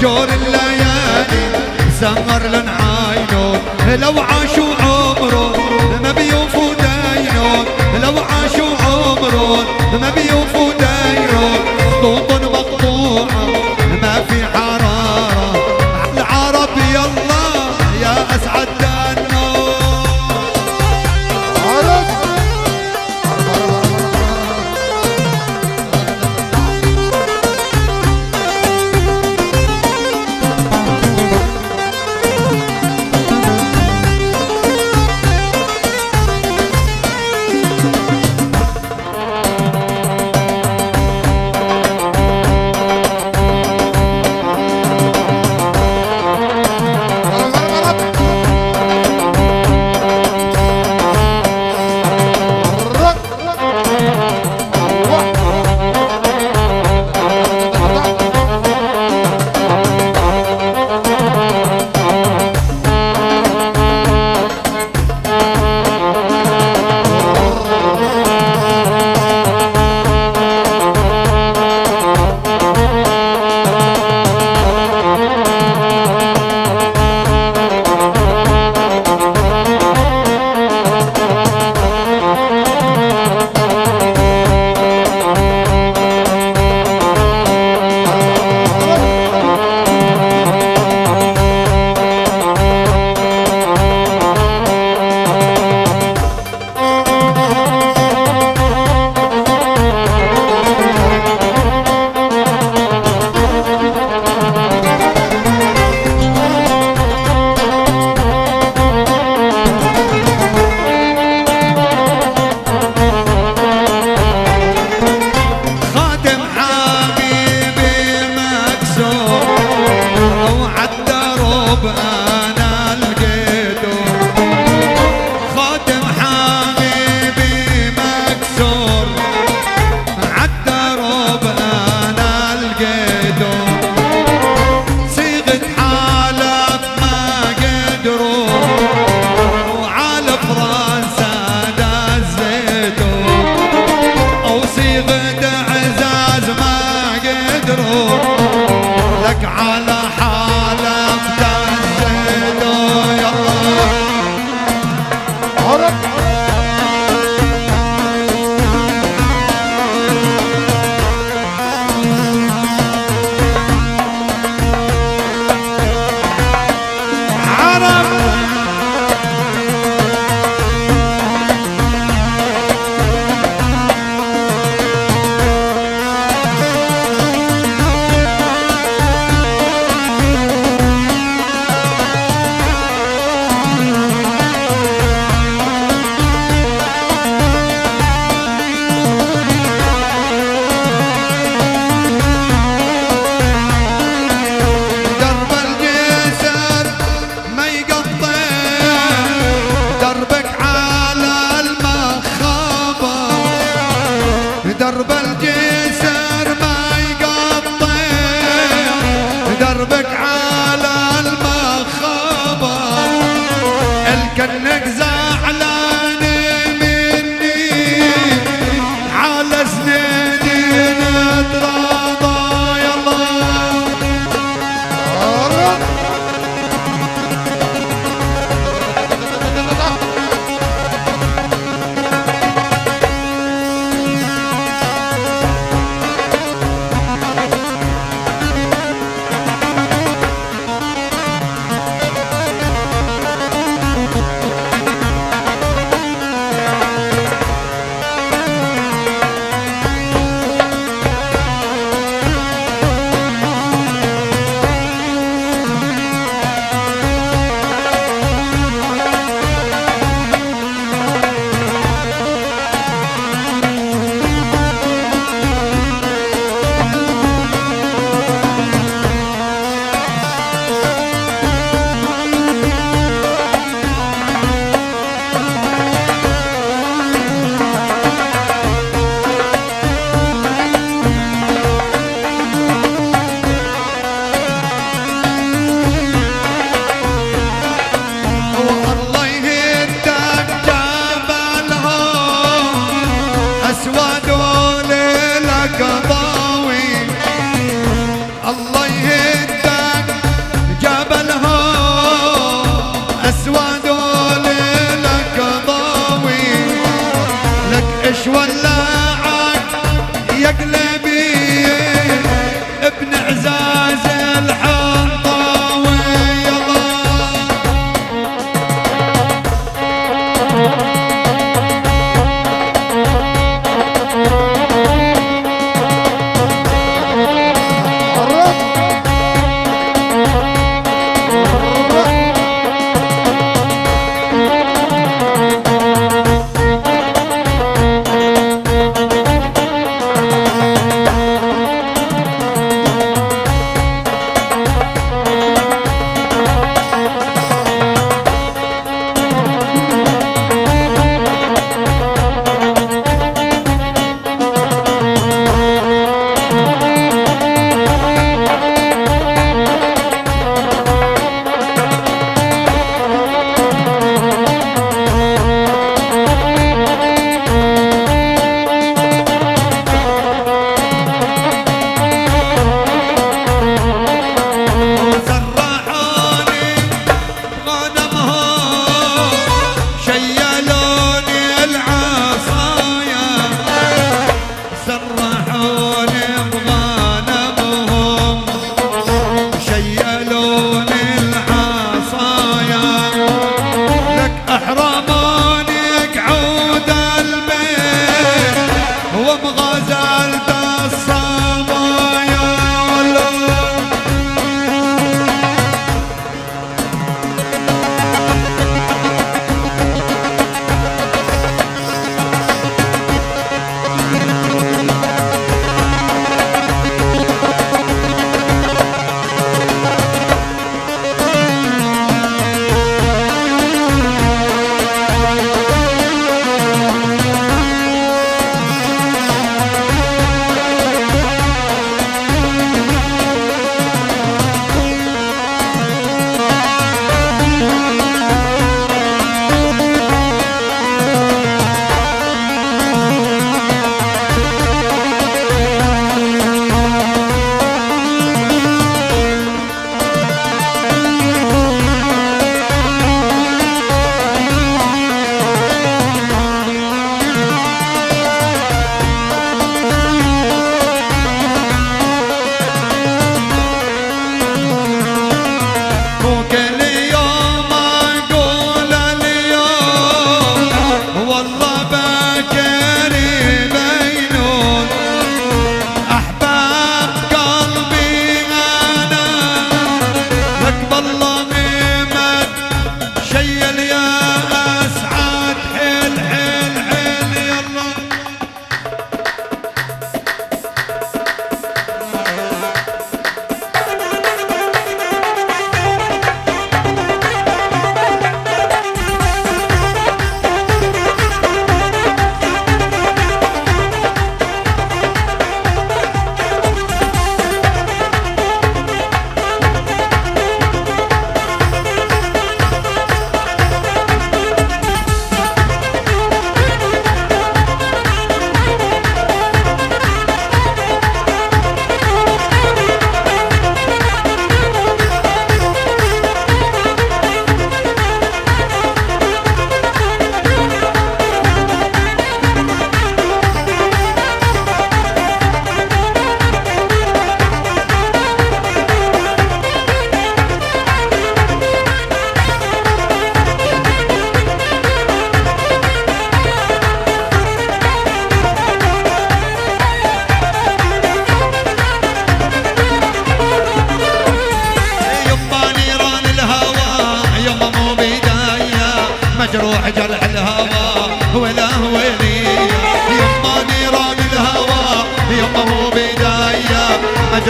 God in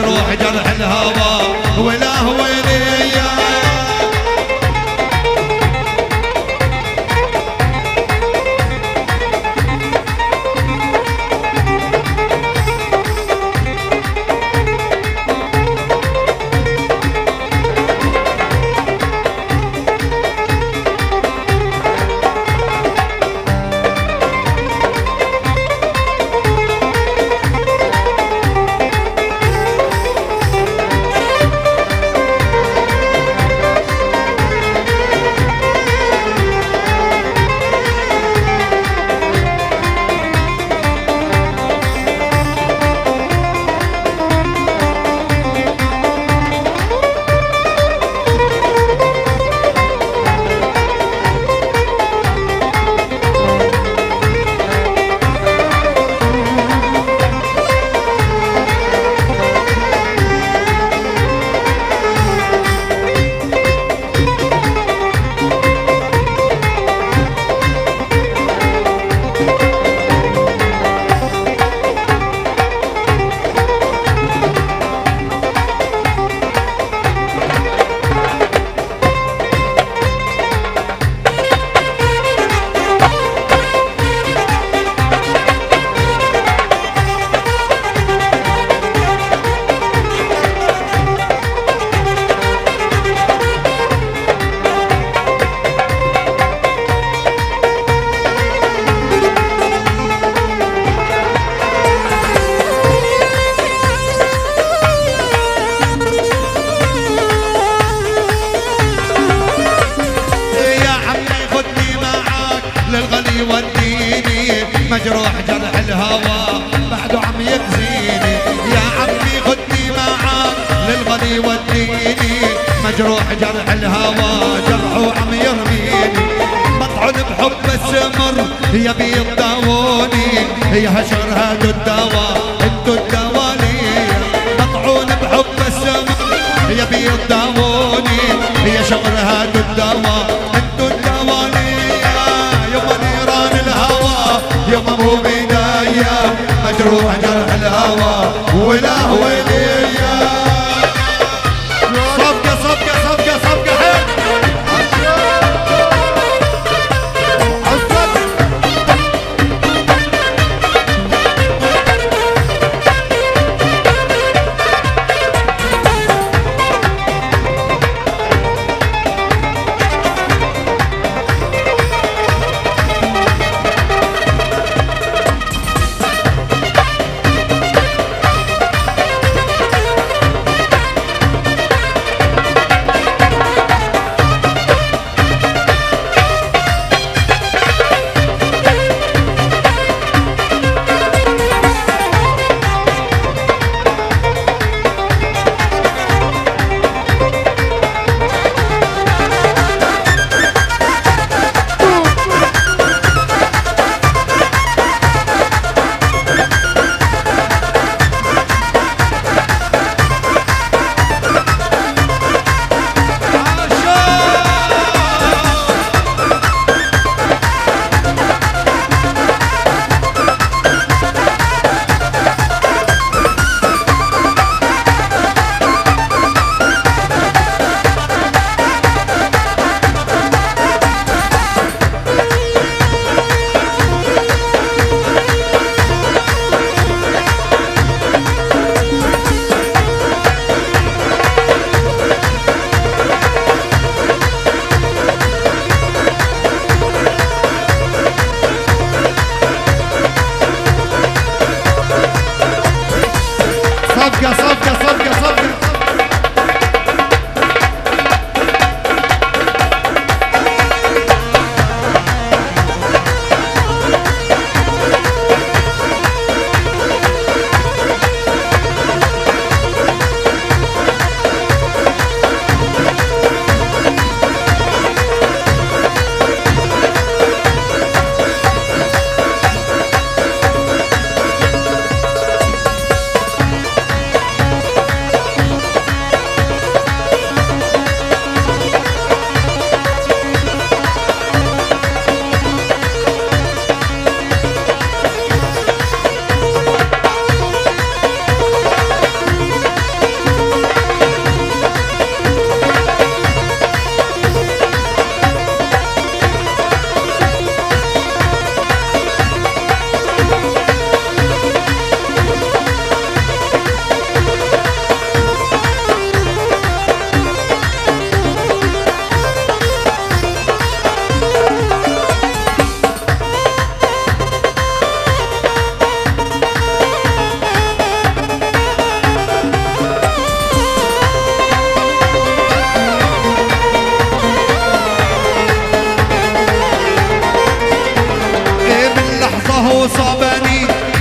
مجروح مجروح جرح الهوى بعده عم يأذيني يا عمي خدني معاك للغني وديني مجروح جرح الهوى جرحه عم يرميني. مطعن بحب السمر يبي يداووني يا هشر هادوا الدواء انتو الدواء لي مطعون بحب السمر يبي يداووني يا شغل هادوا مجروح جرح الهوى ولا ويلي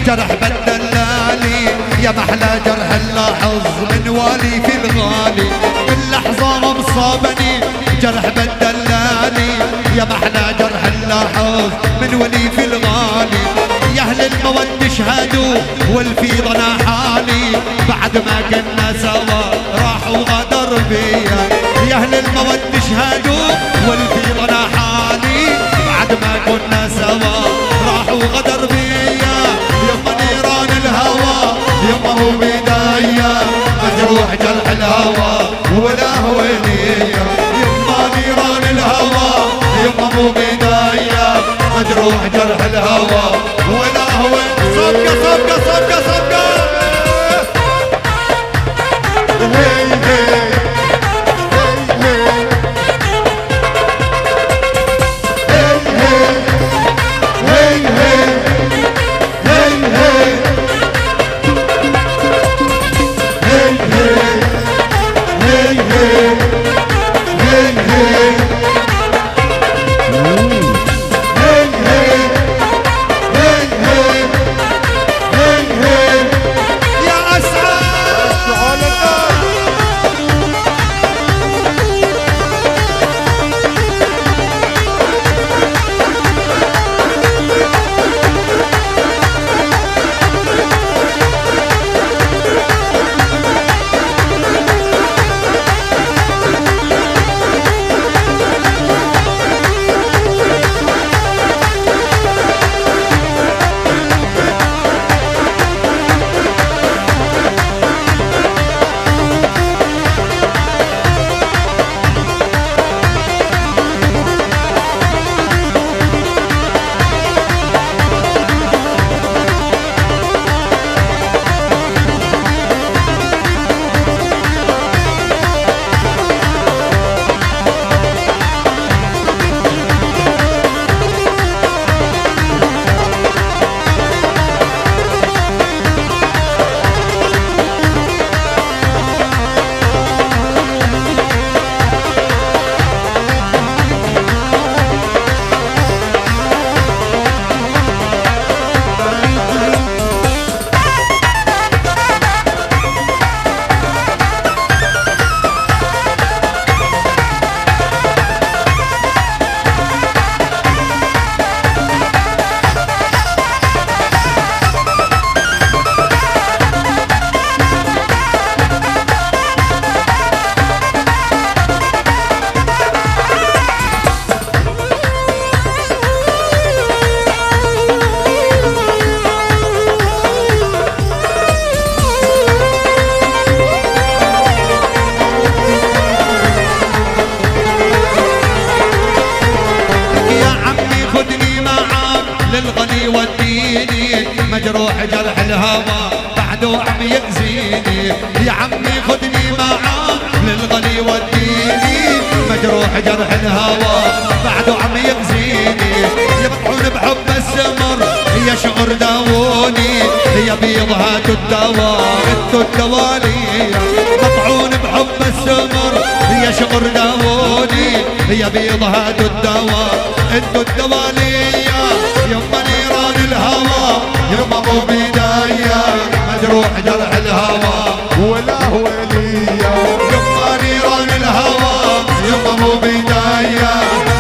جرح بدلالي يا محلى جرح اللحظ من والي في الغالي. باللحظة مصابني جرح بدلالي يا محلى جرح اللحظ من ولي في الغالي. يا أهل المود اشهدوا والفي ضنا حالي بعد ما كنا سوا راح وغدر بيا يا أهل المود اشهدوا والفي ضنا حالي بعد ما كنا سوا راح وغدر بيا يما هو بداية مجروح جرح الهوى ولا هو نية يما نيران الهوى يما مو بداية. مجروح جرح الهوى ولا هو صفقة صفقة صفقة صفقة أنتوا الدوالية يما نيران الهوى يما مو بداية. مجروح جرح الهوى. ولا هو ليا. يما نيران الهوى يما مو بداية.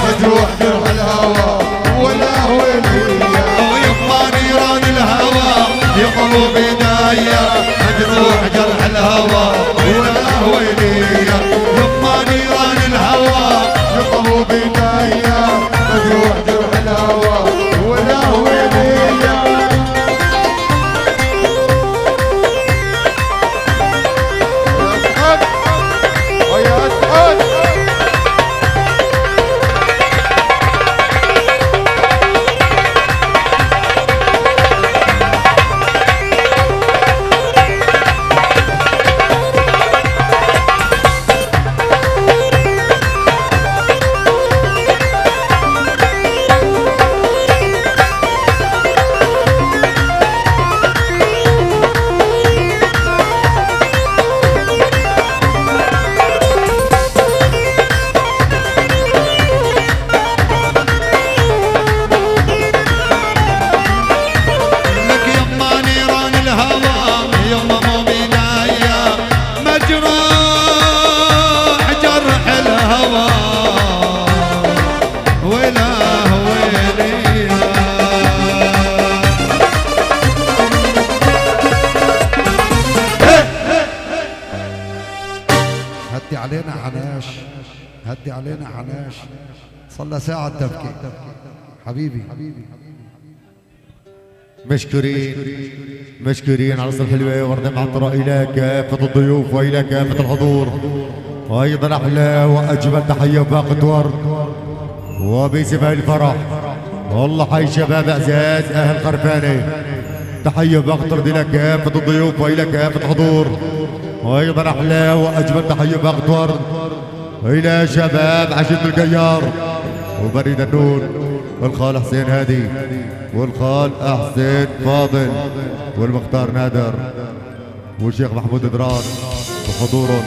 مجروح جرح الهوى. ولا هو ليا. يما نيران الهوى يما مو بداية. مشكورين. مشكورين على الصلح الحلوة وردة معطرة إلى كافة الضيوف وإلى كافة الحضور. وأيضا أحلى وأجمل تحية وباقة ورد وباسم الفرح. والله حي شباب اعزاز أهل قرفانه تحية وباقة ورد إلى كافه الضيوف والى كافه الحضور. وأيضا أحلى وأجمل تحية وباقة ورد إلى شباب عشيد القيار. وبريد النور والخال حسين هادي. والخال احسين فاضل. والمختار نادر. والشيخ محمود درار وحضورهم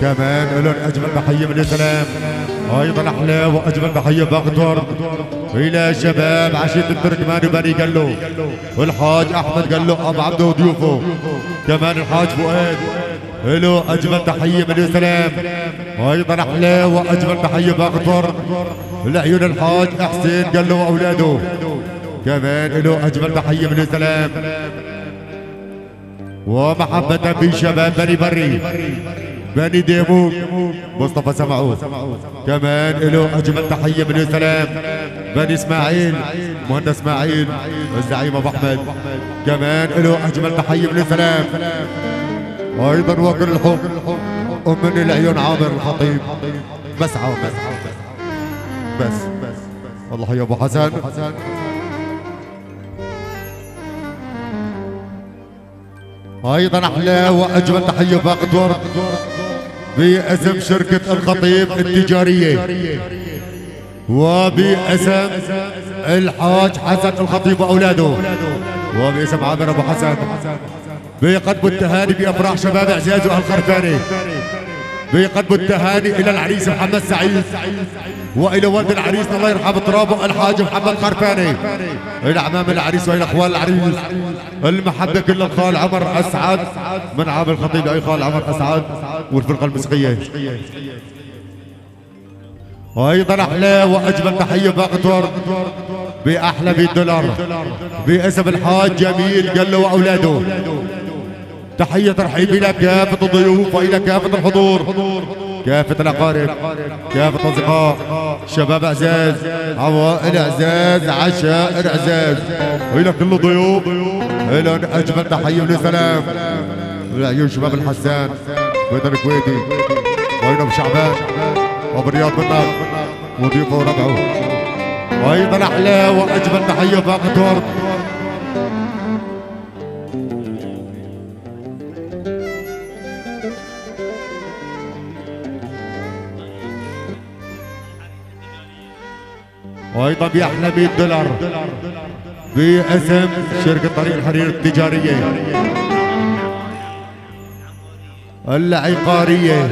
كمان لهم أجمل تحيه من السلام أيضا أحلى وأجمل تحيه باقة ورد إلى شباب عشية التركمان وبني قلو. والحاج أحمد قلو ابو عبده وضيوفه. كمان الحاج فؤاد. له أجمل تحية من السلام أيضا أحلى وأجمل تحية باقة ورد لعيون الحاج حسين قلو وأولاده. كمان له أجمل تحية من السلام ومحبة بشباب بني بري بني ديموك مصطفى سمعوه كمان له أجمل تحية من السلام بني إسماعيل مهندس إسماعيل الزعيم أبو أحمد. كمان له أجمل تحية من السلام أيضا وقر الحب ام من العيون عامر الخطيب. بس عامر بس. بس والله يا أبو حسن. أيضا أحلى وأجمل تحية باقة ورد بأسم شركة الخطيب التجارية وبأسم الحاج حسن الخطيب وأولاده. وبأسم عامر أبو حسن. بيقدموا التهاني بأفراح شباب اعزاز واهل خرفاني بيقدموا التهاني إلى العريس محمد سعيد وإلى ولد العريس الله يرحم ترابه الحاج محمد خرفاني إلى اعمام العريس وإلى أخوان العريس. المحبة كل الخال عمر أسعد. من عام الخطيب أي خال عمر أسعد. والفرقة الموسيقية. وأيضا أحلى وأجمل تحية باقة ورد بأحلى 100 دولار. باسم الحاج جميل قال وأولاده. تحية ترحيب إلى كافة الضيوف وإلى كافة الحضور. كافة الأقارب كافة الأصدقاء شباب إعزاز عوائل إعزاز عشائر إعزاز. وإلى كل الضيوف إلى أجمل تحية والسلام لعيون شباب الحسان وإذا الكويتي وإلى شعبان وأبو رياض بالنار وضيوفه وربعه وأيضا أحلى وأجمل تحية باقة ورد وأيضا باحلى 100 دولار باسم شركة طريق الحرير التجارية. العقارية.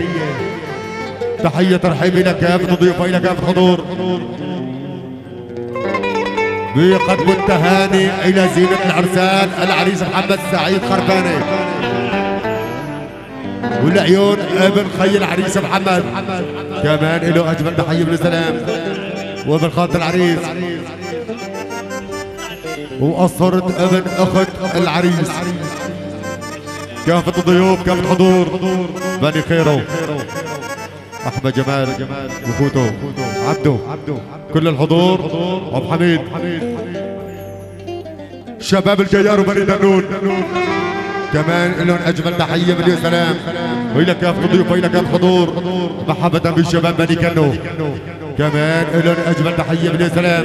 تحية ترحيب إلى كافة الضيوف وإلى كافة الحضور بقدم التهاني إلى زينة العرسان العريس محمد سعيد خرفاني والعيون ابن خي العريس محمد. كمان له أجمل تحية من خالة العريس. وقصرت ابن أخت العريس. كافة الضيوف كافة حضور بني خيرو. أحمد جمال وفوتو. عبدو. كل الحضور. أبو حميد. شباب الجيار وبني دنون كمان لهم أجمل تحية مليون سلام والى كافة الضيوف والى كافة حضور محبة بالشباب بني كنو. كمان لهم اجمل تحية مليون سلام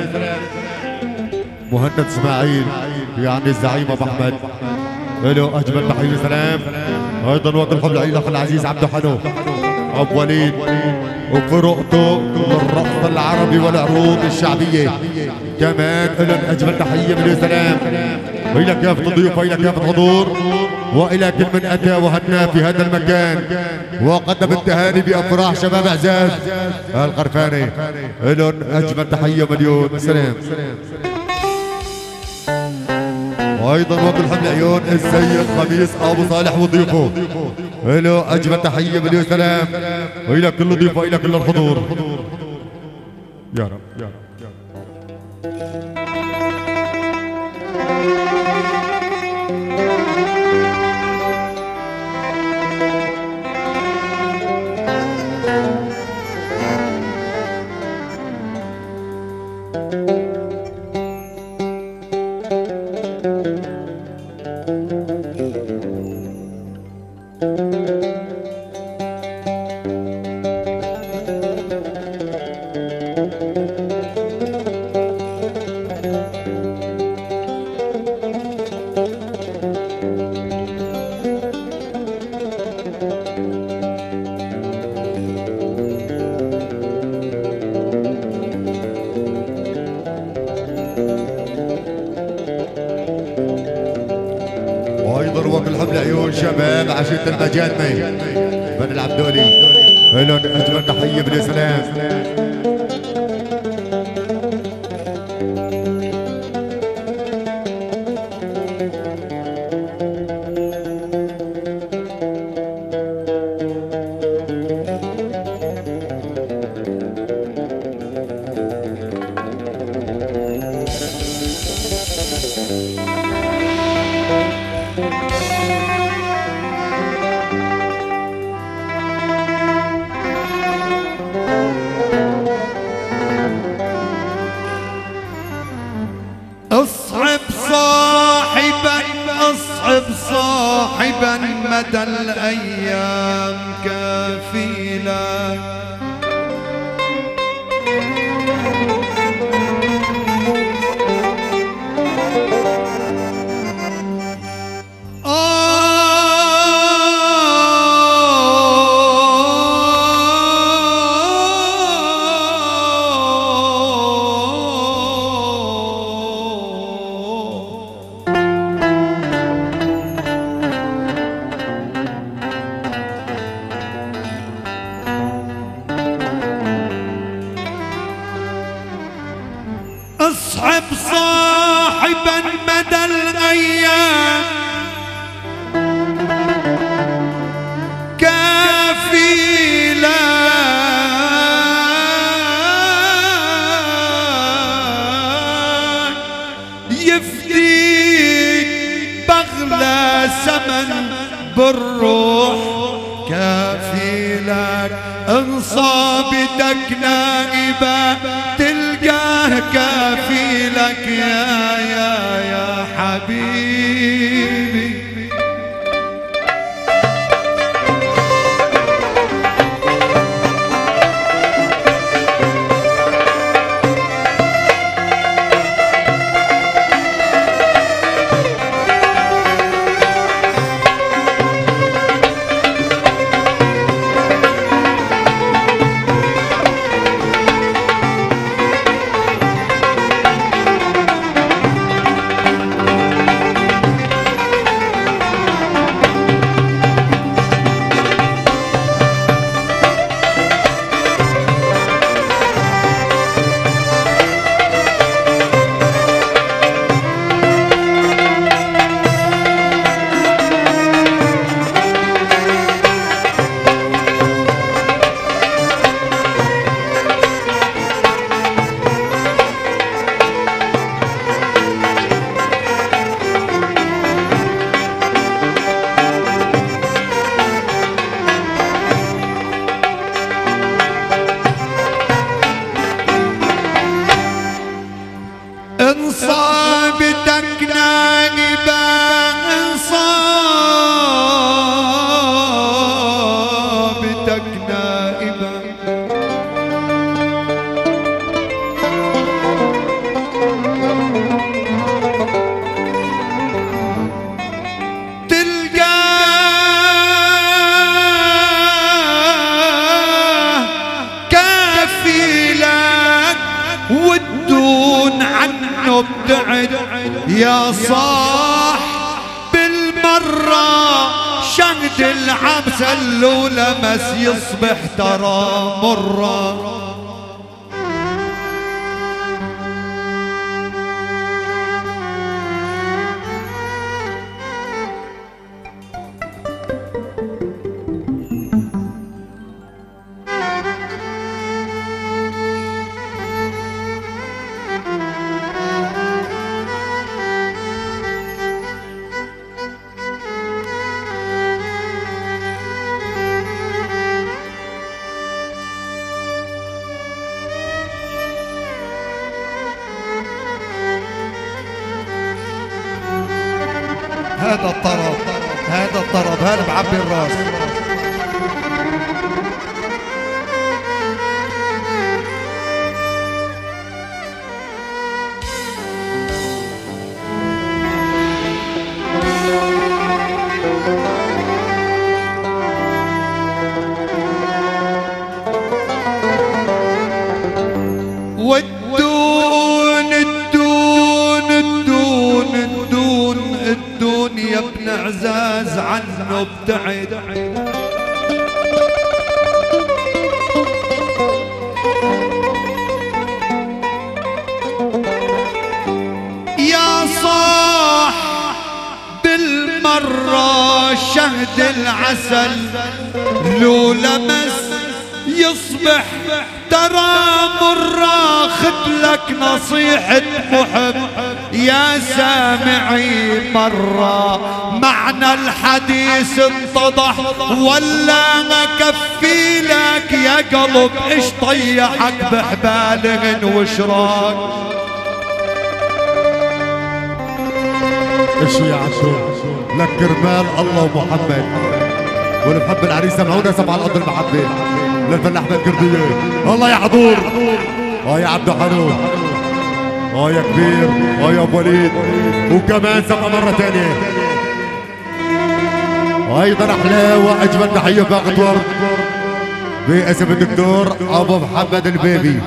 مهند إسماعيل يعني الزعيم أبو أحمد. له اجمل تحية سلام أيضا وقت الحب الاخ العزيز عبد حنو أبو وليد وفرقته للرقص العربي والعروض الشعبية. كمان لهم اجمل تحية مليون سلام والى كافه الضيوف والى كافه الحضور. وإلى كل من أتى وهنا في هذا المكان. وقدم التهاني بأفراح شباب أعزاز. القرفاني لهم أجمل تحية مليون. سلام. وأيضا وقت الحمل عيون السيد خميس أبو صالح وضيوفه له أجمل تحية مليون. سلام. وإلى كل ضيوف وإلى كل الحضور. يا رب يا رب. الحديث اتضح ولا ما كفي لك يا قلب إيش طيحك بحبالهن وشراك؟ إيش يا عاشور لك كرمال الله ومحمد ونحب العريس سمعونا سمع الأرض المحبة. للفلاح احمد كرديه الله يا حضور. آه يا عبد حنون آه يا كبير. آه يا أبو وليد. وكمان سمع مرة ثانية. أيضا أحلى وأجمل تحية باقة ورد باسم الدكتور أبو محمد البيبي.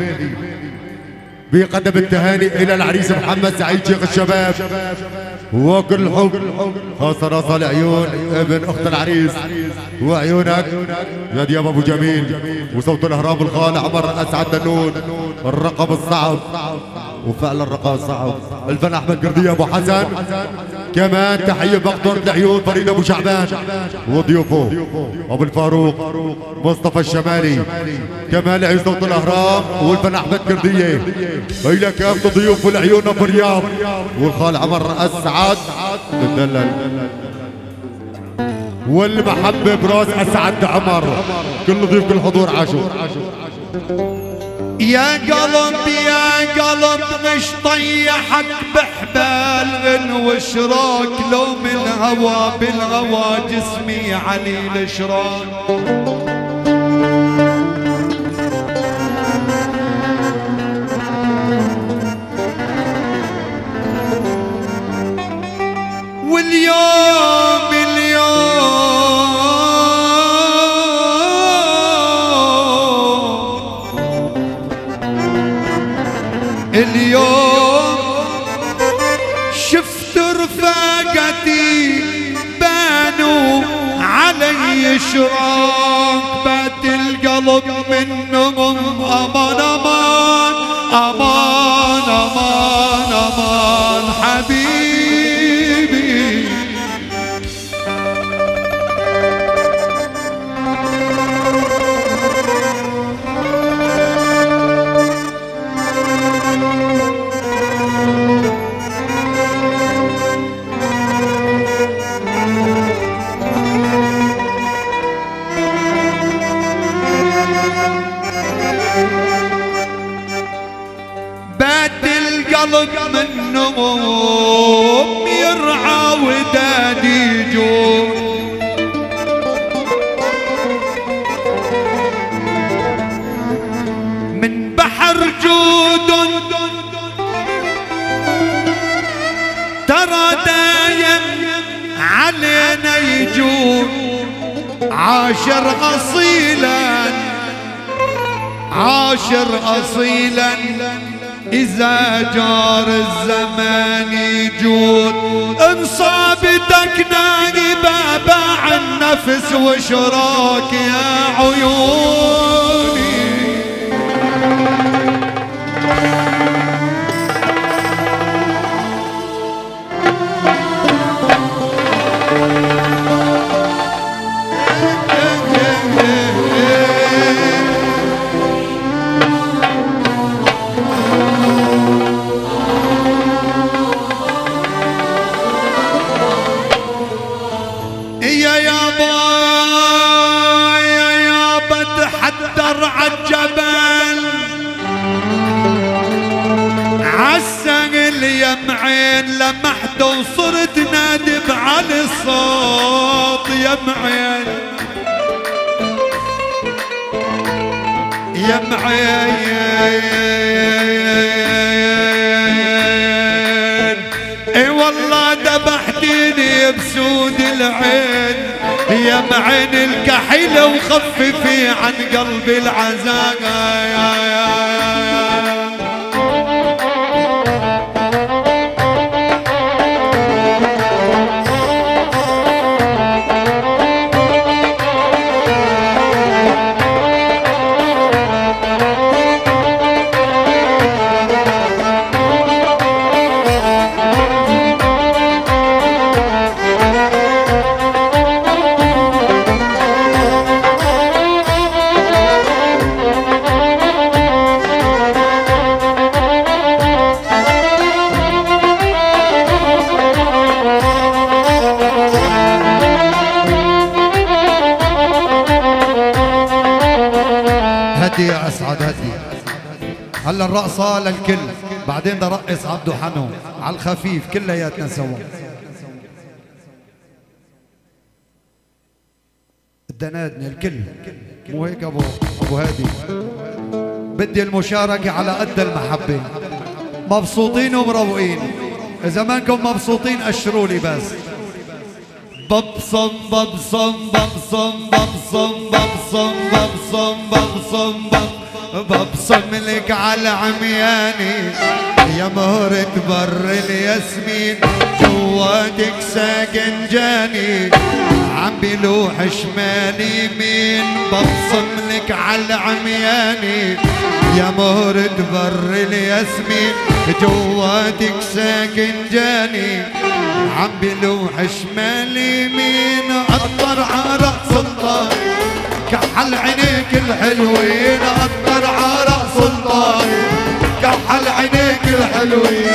بيقدم التهاني إلى العريس محمد سعيد شيخ الشباب. وكل حب خاصة راس العيون ابن أخت العريس. وعيونك يا دياب أبو جميل. وصوت الإهرام الخال عمر أسعد دنون الرقم الصعب. وفعلا الرقم الصعب. الفن أحمد قردية أبو حسن. كمان تحية بقدر لعيون فريد أبو شعبان. وضيوفه أبو الفاروق مصطفى الشمالي. كمان لعيون صوت الأهرام والفن أحمد كردية. إلى كافة ضيوف العيون أبو رياض والخال عمر أسعد مدلل والمحبة براس أسعد عمر. كل ضيوف كل حضور عاشور يا قلب يا قلب مش طيحك بحبال غن وشراك. لو من هوا بالهوا جسمي علي الإشراك. واليوم علي شراك بات القلب منهم أمان أمان. أمان. اي والله ذبحتيني بسود العين. يا معين الكحيلة وخففي عن قلبي العزاء. هلا الرقصة للكل بعدين بدي رقص عبدو حنو على الخفيف كلياتنا سوا. الدنادني الكل. مو هيك ابو أبو هادي؟ بدي المشاركة على قد المحبة. مبسوطين ومروقين. إذا ما انكم مبسوطين أشروا لي بس. ببصم ببصم ببصم ببصم ببصم ببصم ببصم بب- ببصم لك على عمياني. يا مهرة بر الياسمين جواتك ساكن جاني. عم بلوح شمال يمين ببصم لك على عمياني. يا مهرة بر الياسمين جواتك ساكن جاني. عم بلوح شمال يمين اطر على سلطان كحل عينيك الحلوين عينيك الحلوين.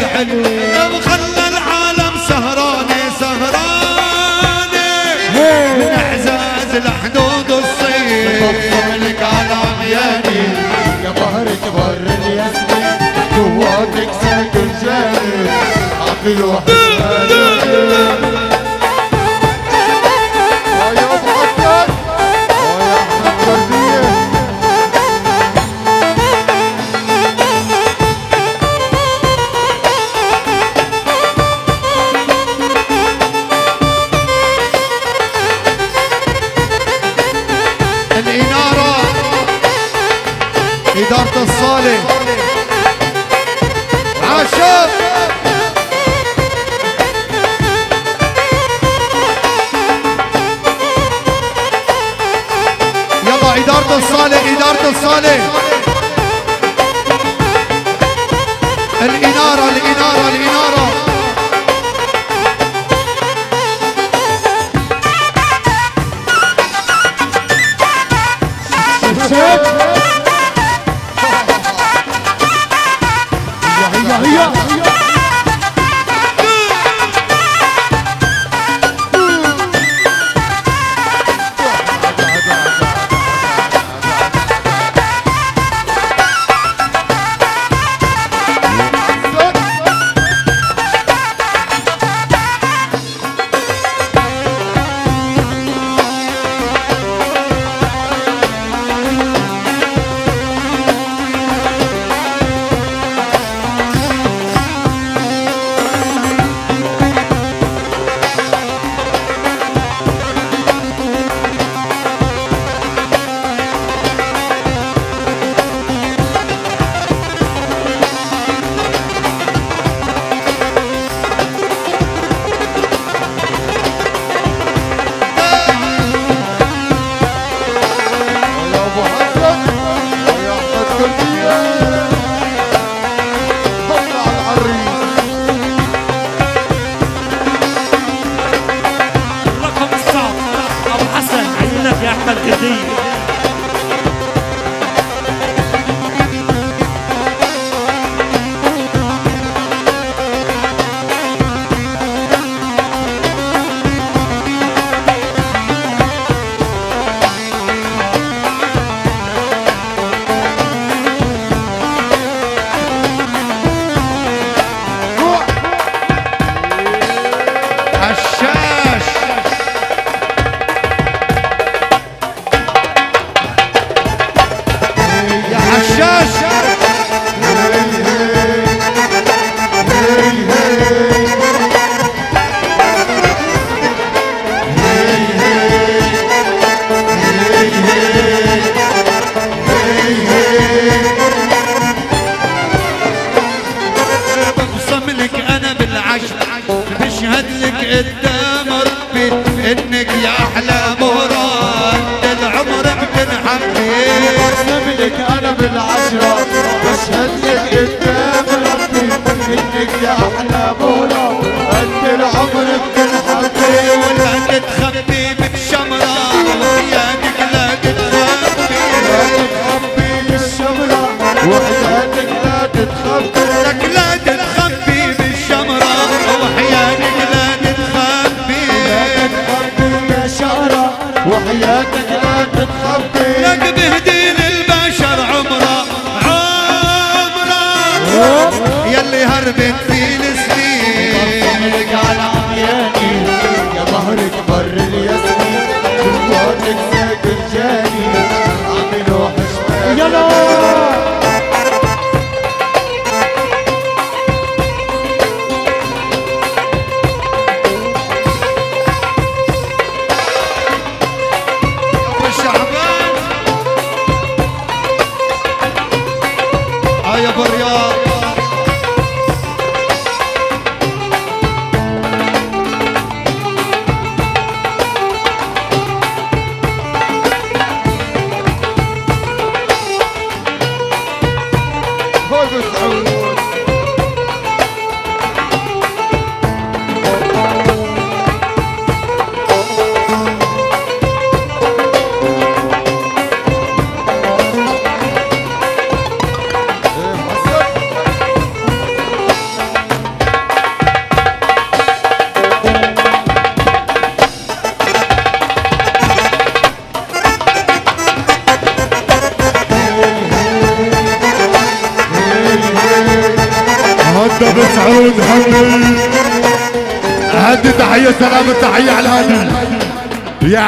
الحلوين وخلى العالم سهراني سهراني. من اعزاز لحدود الصيف لك على عمياني يا بهرك بر الياسمين. جواتك ساكن جاني عبلو ويا إدارة الصالح عاشق. يلا إدارة الصالح إدارة الصالح الإنارة الإنارة الإنارة هيا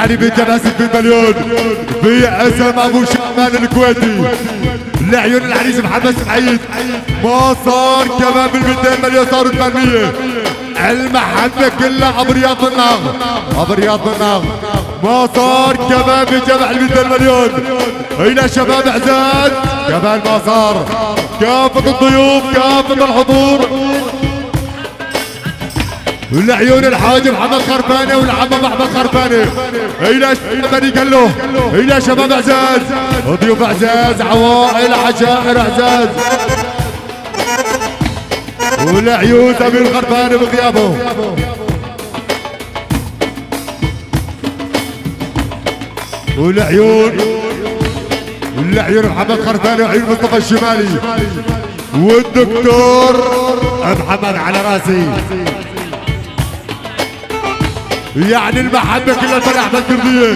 يعني بجنازة مليون في اسم أبو شمال الكويتي. لعيون العريس محمد سعيد. ما صار كمان بال 200 مليون صاروا 800 المحبة كلها ابو رياض الناغ ابو رياض الناغ ما صار كمان بجمع ال 200 مليون. إلى شباب عزاز كمان ما صار كافة الضيوف كافة الحضور. لعيون الحاج محمد خرفاني والعم محمد خرفاني إلى بني قال إلى شباب عزاز ضيوف عزاز عوائل عشائر عزاز ولعيون امير الخرفاني بغيابه. والعيون والعيون محمد خرفاني وعيون مصطفى الشمالي. والدكتور محمد على راسي. يعني المحبة كلها لفرح احمد كردية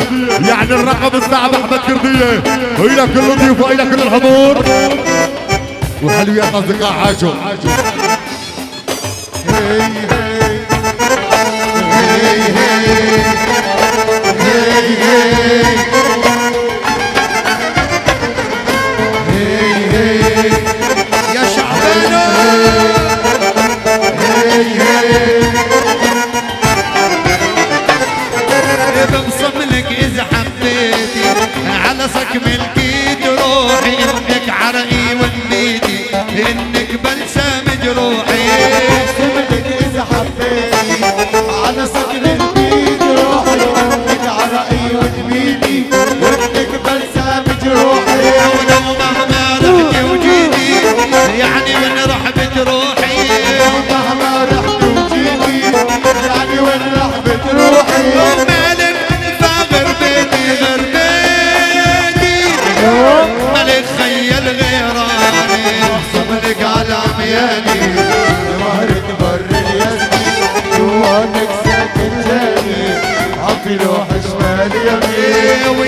يعني الرقم الصعب احمد كردية والى كل الضيوف والى كل الحضور وحلويات اصدقاء عاشوا يا على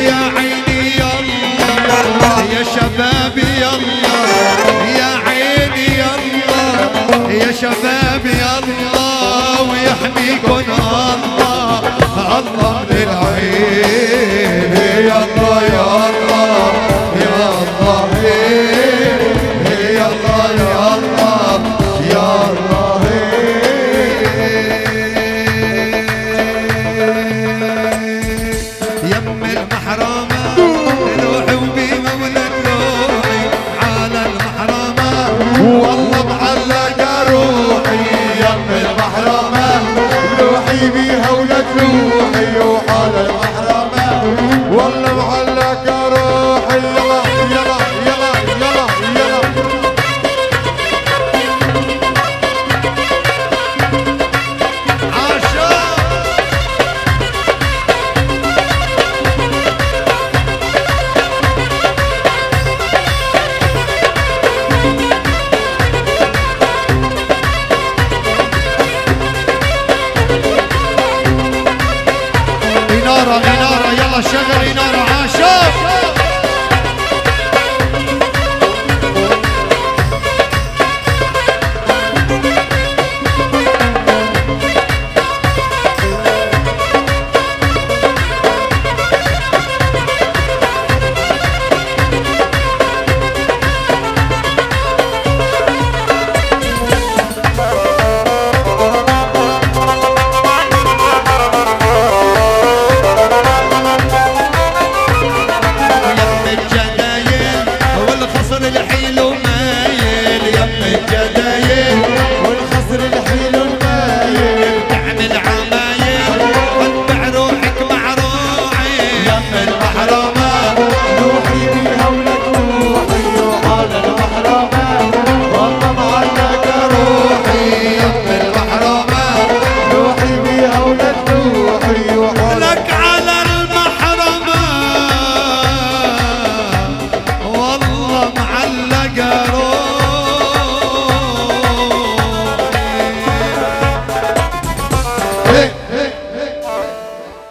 ويا عيني يلا. يا شبابي يلا. يا عيني يلا. يا شبابي يلا. ويحميكن الله الله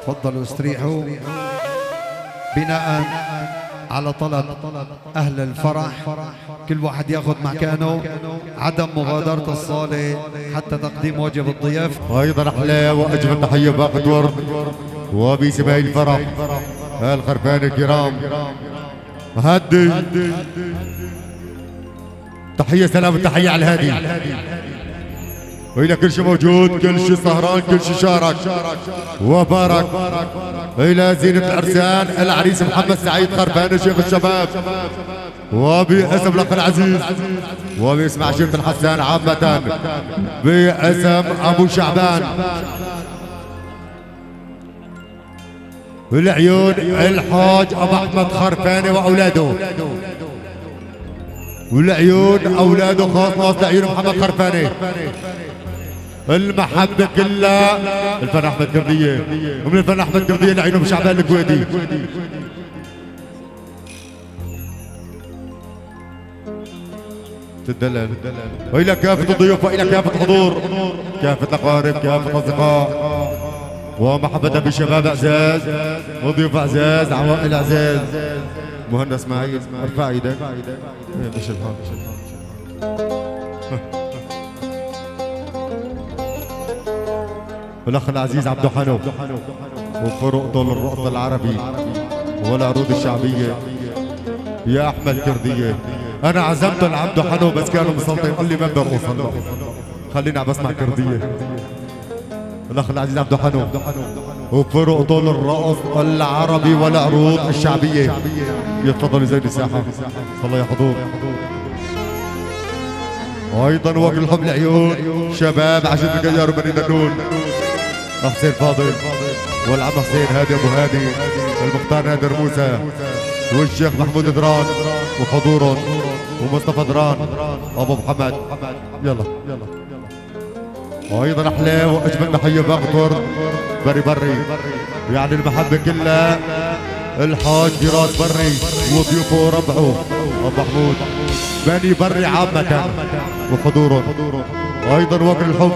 تفضلوا استريحوا. بناء على طلب أهل الفرح كل واحد ياخذ مكانه. عدم مغادرة الصالة حتى تقديم واجب الضيافة أيضا أحلى وأجمل تحية باقة ورد. وبسماء الفرح الخرفان الكرام. هدي تحية سلام وتحيه على الهادي. والى كل شيء موجود كل شيء سهران كل شيء شارك. وبارك إلى زينة العرسان العريس محمد سعيد خرفان شيخ الشباب. وباسم الأخ العزيز وباسم عشيرة الحسان عامة باسم أبو شعبان. والعيون الحاج أبو أحمد خرفاني وأولاده. والعيون أولاده خاص خاص لعيون محمد خرفاني المحبة كلها الفن احمد كردية ومن الفن احمد كردية لعيون ابو شعبان الكويتي. تدلل. وإلى كافة الضيوف وإلى كافة الحضور. كافة الأقارب كافة الأصدقاء. ومحبة بشباب أعزاز وضيوف أعزاز عوائل أعزاز. مهندس اسماعيل ارفع إيدك إيه، مش والاخ العزيز عبدو حنو وفرق طول الرقص العربي والعروض الشعبية. يا أحمد كردية أنا عزمته لعبدو حنو بس كانوا مسلطين. قال لي ما اوصل له خليني عم بسمع كردية. الأخ العزيز عبدو حنو وفرق طول الرقص العربي والعروض الشعبية. يتفضل زين الساحة. الله يحفظوه وأيضا وقت العيون شباب عشان القيار بني دنون حسين فاضل والعم حسين هادي أبو هادي المختار نادر موسى والشيخ محمود دران وحضورهم ومصطفى دران ابو محمد. يلا. وأيضا أحلى وأجمل تحية بقطر بري بري يعني المحبة كلها الحاج فراس بري وضيوفه وربعه أبو محمود. بني بري عامة وحضورهم أيضا وقت الحب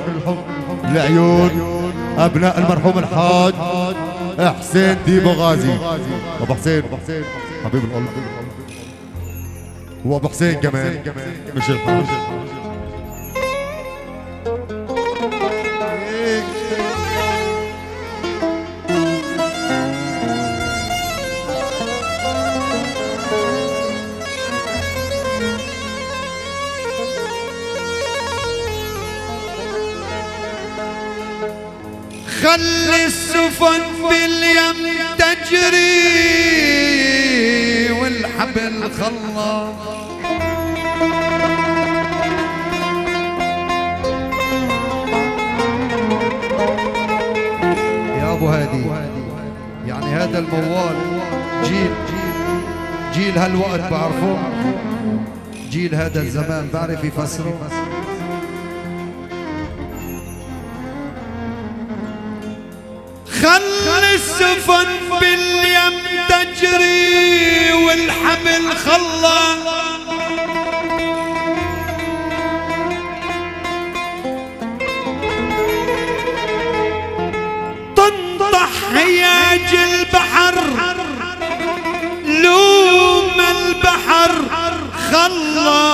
لعيون أبناء المرحوم الحاج حسين ديبو غازي أبو حسين. حبيب القلب. وابو حسين كمان. مش الحاج. خلي السفن باليم تجري والحبل خلاص يا أبو هادي يعني هذا الموال جيل جيل هالوقت بعرفه جيل هذا الزمان بعرف يفسره السفن باليم تجري والحمل خلى. تنطح هياج البحر لوم البحر خلى.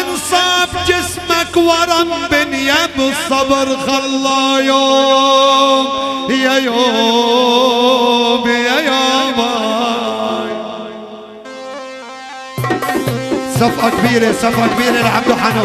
انصاب جسمك ورم بنيا بالصبر خلى يوم. يا يوم يا يوم. صفقة كبيرة صفقة كبيرة لعبدو حنو